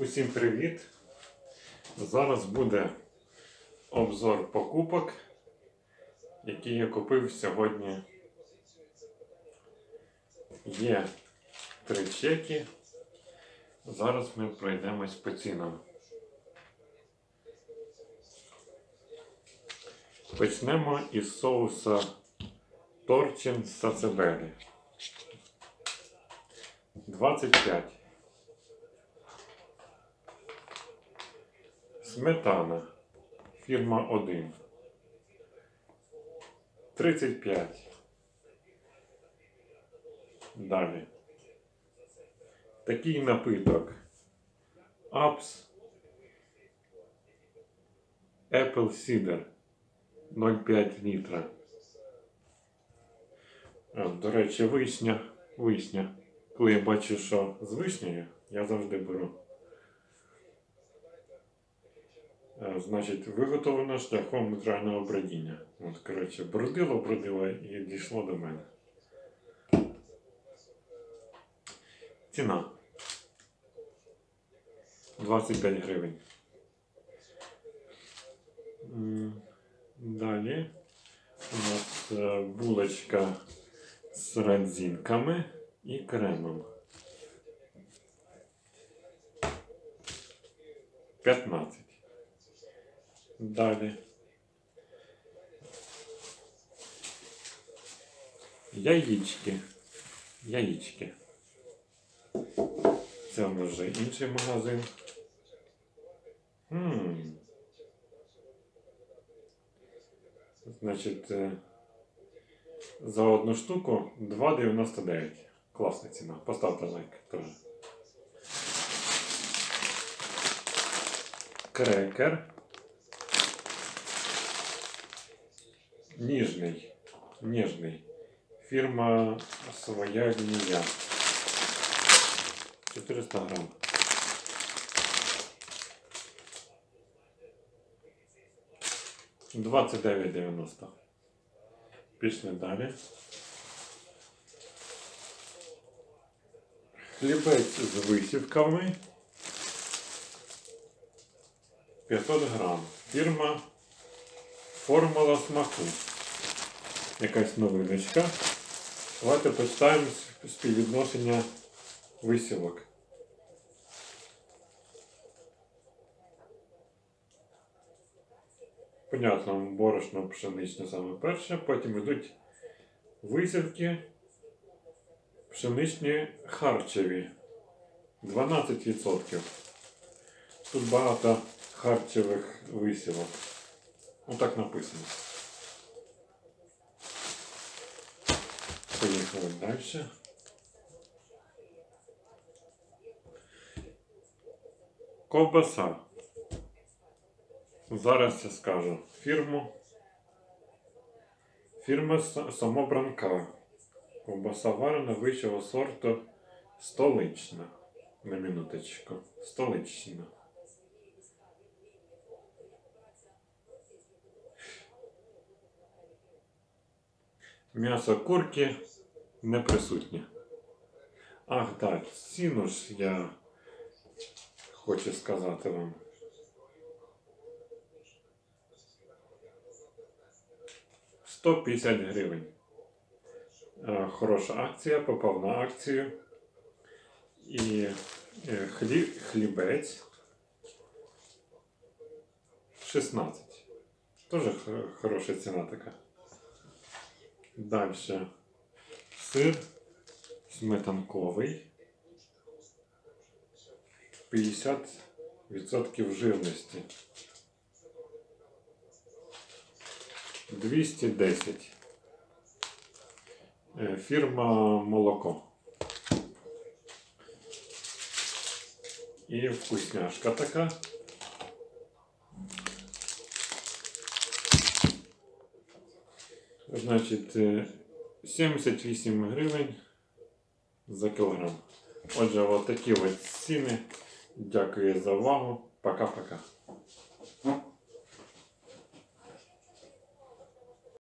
Усім привіт! Зараз буде обзор покупок, які я купив сьогодні. Є три чеки. Зараз ми пройдемось по цінам. Почнемо із соуса Торчин Сацебелі. 25. Сметана. Фірма 1. 35. Далі. Такий напиток. Апс. Apple Cider 0,5 літра. А, До речі, вишня. Вишня. Коли я бачу, що з вишнею, я завжди беру. Значить, виготовлено шляхом натурального бродіння. От, коротше, бродило, бродило і дійшло до мене. Ціна 25 гривень. Далі у нас е, булочка з родзинками і кремом. 15. Далі. Яєчки. Яєчки. Це у нас вже інший магазин. Хм. Значить, е, за одну штуку 2,99. Класна ціна. Поставте лайк теж. Крекер. Ніжний. Ніжний. Фірма своя лінія. 400 грам. Двадцять дев'ять дев'яносто. Пішли далі. Хлібець з висівками. 500 грам. Фірма Формула смаку. Якась новиночка. Давайте почитаємо співвідношення висівок. Понятно, борошно пшеничне саме перше, потім йдуть висівки пшеничні харчеві 12%. Тут багато харчевих висівок. Отак написано. Поїхали далі. Ковбаса. Зараз я скажу фірму. Фірма Самобранка. Ковбаса варена вищого сорту столична. На минуточку. Столична. М'ясо курки не присутнє. Ах, так, ціну ж я хочу сказати вам. Сто п'ятдесят гривень. Е, Хороша акція, попав на акцію. І е, хлі, хлібець 16. Тоже хороша ціна така. Дальше сир сметанковий. 50% жирності. 210. Е, Фірма молоко. І вкусняшка така. Значить, е, 78 гривень за кілограм. Отже, от такі от ціни. Дякую за увагу. Пока-пока.